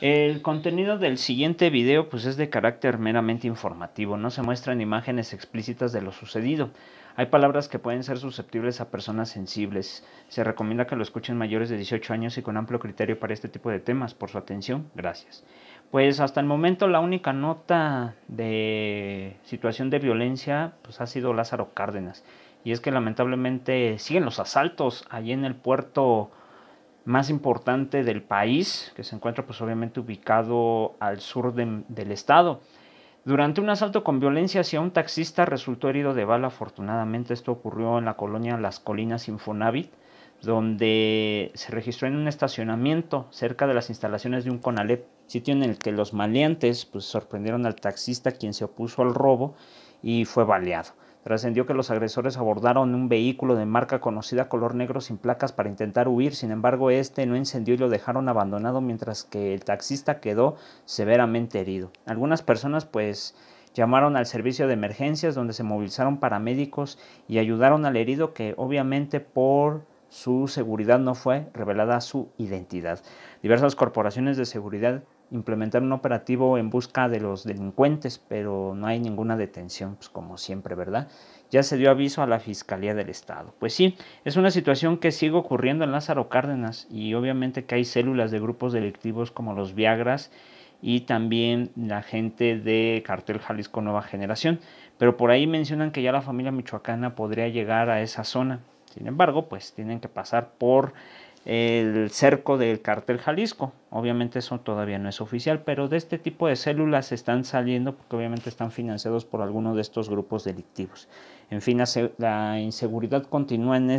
El contenido del siguiente video pues es de carácter meramente informativo, no se muestran imágenes explícitas de lo sucedido. Hay palabras que pueden ser susceptibles a personas sensibles. Se recomienda que lo escuchen mayores de 18 años y con amplio criterio para este tipo de temas. Por su atención, gracias. Pues hasta el momento la única nota de situación de violencia pues ha sido Lázaro Cárdenas. Y es que lamentablemente siguen los asaltos allí en el puerto más importante del país, que se encuentra pues obviamente ubicado al sur del estado. Durante un asalto con violencia hacia un taxista resultó herido de bala, afortunadamente esto ocurrió en la colonia Las Colinas Infonavit, donde se registró en un estacionamiento cerca de las instalaciones de un Conalep, sitio en el que los maleantes pues, sorprendieron al taxista quien se opuso al robo y fue baleado. Trascendió que los agresores abordaron un vehículo de marca conocida color negro sin placas para intentar huir, sin embargo este no encendió y lo dejaron abandonado mientras que el taxista quedó severamente herido. Algunas personas pues llamaron al servicio de emergencias donde se movilizaron paramédicos y ayudaron al herido que obviamente por su seguridad no fue revelada su identidad. Diversas corporaciones de seguridad implementar un operativo en busca de los delincuentes, pero no hay ninguna detención, pues como siempre, ¿verdad? Ya se dio aviso a la Fiscalía del Estado. Pues sí, es una situación que sigue ocurriendo en Lázaro Cárdenas y obviamente que hay células de grupos delictivos como los Viagras y también la gente de Cartel Jalisco Nueva Generación, pero por ahí mencionan que ya la familia michoacana podría llegar a esa zona. Sin embargo, pues tienen que pasar por el cerco del cartel Jalisco. Obviamente eso todavía no es oficial, pero de este tipo de células están saliendo porque obviamente están financiados por alguno de estos grupos delictivos. En fin, la inseguridad continúa en este